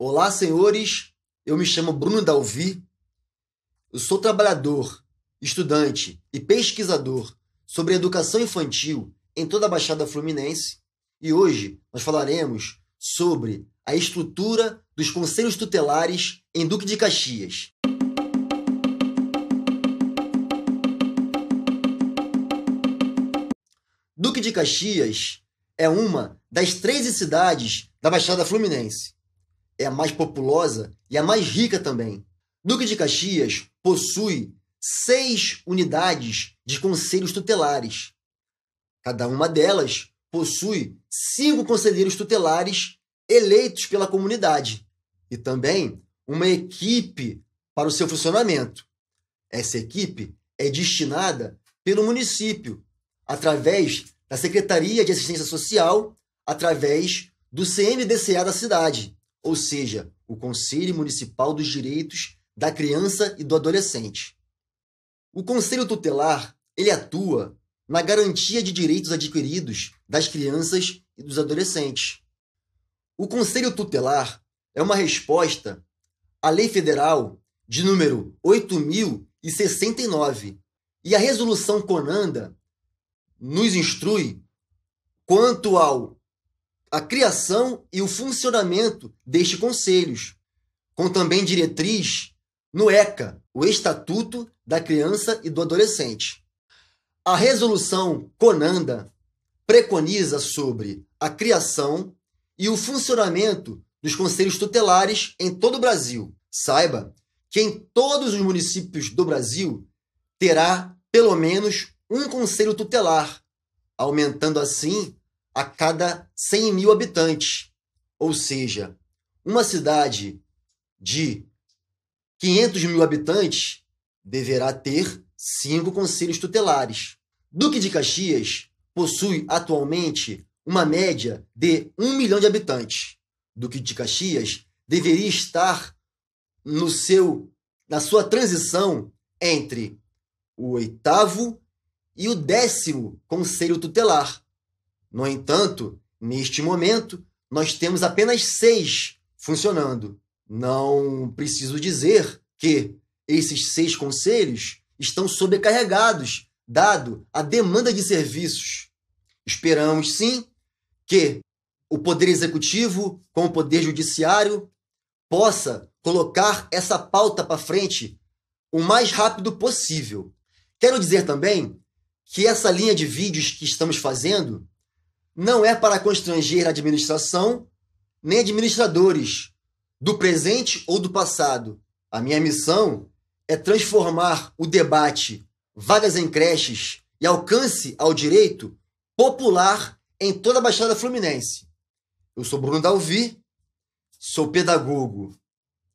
Olá, senhores. Eu me chamo Bruno Dalvi. Eu sou trabalhador, estudante e pesquisador sobre educação infantil em toda a Baixada Fluminense e hoje nós falaremos sobre a estrutura dos conselhos tutelares em Duque de Caxias. Duque de Caxias é uma das 13 cidades da Baixada Fluminense. É a mais populosa e a mais rica também. Duque de Caxias possui seis unidades de conselhos tutelares. Cada uma delas possui cinco conselheiros tutelares eleitos pela comunidade e também uma equipe para o seu funcionamento. Essa equipe é destinada pelo município através da Secretaria de Assistência Social, através do CMDCA da cidade, ou seja, o Conselho Municipal dos Direitos da Criança e do Adolescente. O Conselho Tutelar, ele atua na garantia de direitos adquiridos das crianças e dos adolescentes. O Conselho Tutelar é uma resposta à Lei Federal de número 8069 e a resolução Conanda nos instrui quanto ao a criação e o funcionamento destes conselhos, com também diretriz no ECA, o Estatuto da Criança e do Adolescente. A resolução Conanda preconiza sobre a criação e o funcionamento dos conselhos tutelares em todo o Brasil. Saiba que em todos os municípios do Brasil terá pelo menos um conselho tutelar, aumentando assim a cada 100 mil habitantes. Ou seja, uma cidade de 500 mil habitantes deverá ter cinco conselhos tutelares. Duque de Caxias possui atualmente uma média de 1 milhão de habitantes. Duque de Caxias deveria estar no seu na sua transição entre o oitavo e o décimo conselho tutelar. No entanto, neste momento, nós temos apenas seis funcionando. Não preciso dizer que esses seis conselhos estão sobrecarregados, dado a demanda de serviços. Esperamos, sim, que o Poder Executivo, com o Poder Judiciário, possa colocar essa pauta para frente o mais rápido possível. Quero dizer também que essa linha de vídeos que estamos fazendo não é para constranger a administração nem administradores do presente ou do passado. A minha missão é transformar o debate vagas em creches e alcance ao direito popular em toda a Baixada Fluminense. Eu sou Bruno Dalvi, sou pedagogo,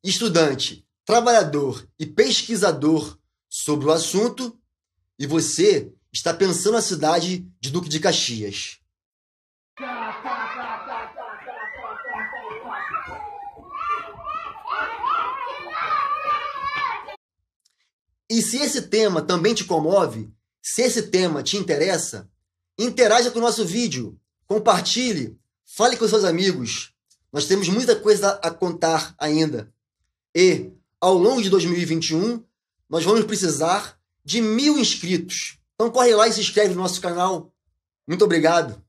estudante, trabalhador e pesquisador sobre o assunto e você está pensando a cidade de Duque de Caxias. E se esse tema também te comove, se esse tema te interessa, interaja com o nosso vídeo, compartilhe, fale com seus amigos. Nós temos muita coisa a contar ainda. E, ao longo de 2021, nós vamos precisar de mil inscritos. Então corre lá e se inscreve no nosso canal. Muito obrigado.